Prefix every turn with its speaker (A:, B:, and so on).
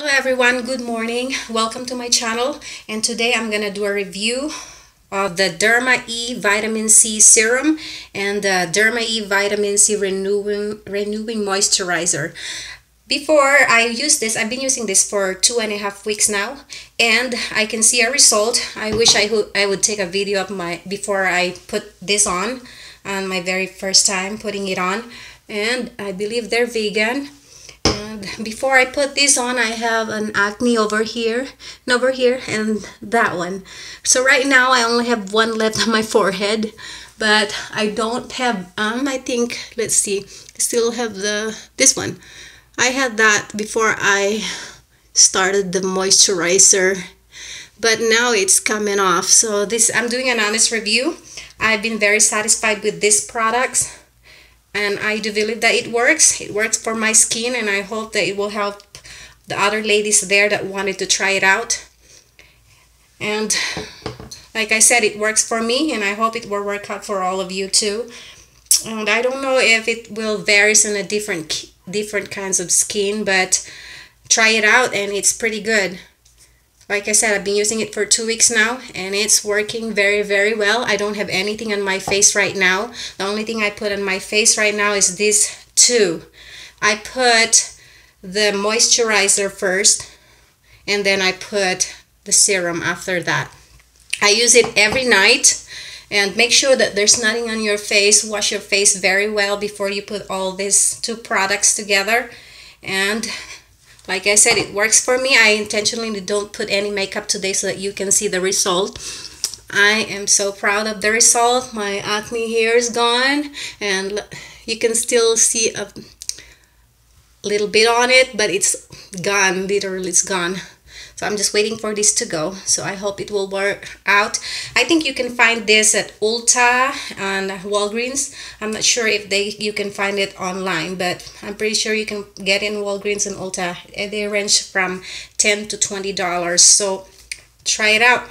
A: Hello everyone, good morning. Welcome to my channel and today I'm going to do a review of the Derma E Vitamin C Serum and the Derma E Vitamin C Renewing, Renewing Moisturizer. Before I use this, I've been using this for two and a half weeks now and I can see a result. I wish I, I would take a video of my before I put this on on my very first time putting it on and I believe they're vegan before I put this on I have an acne over here and over here and that one. So right now I only have one left on my forehead but I don't have um I think let's see I still have the this one. I had that before I started the moisturizer but now it's coming off. So this I'm doing an honest review. I've been very satisfied with these products and I do believe that it works. It works for my skin and I hope that it will help the other ladies there that wanted to try it out. And like I said, it works for me and I hope it will work out for all of you too. And I don't know if it will varies in a different different kinds of skin, but try it out and it's pretty good like I said, I've been using it for two weeks now and it's working very, very well. I don't have anything on my face right now. The only thing I put on my face right now is these two. I put the moisturizer first and then I put the serum after that. I use it every night and make sure that there's nothing on your face. Wash your face very well before you put all these two products together and like I said, it works for me. I intentionally don't put any makeup today so that you can see the result. I am so proud of the result. My acne hair is gone and you can still see a little bit on it, but it's gone. Literally, it's gone. So I'm just waiting for this to go. So I hope it will work out. I think you can find this at Ulta and Walgreens. I'm not sure if they you can find it online, but I'm pretty sure you can get in Walgreens and Ulta. They range from 10 to $20. So try it out.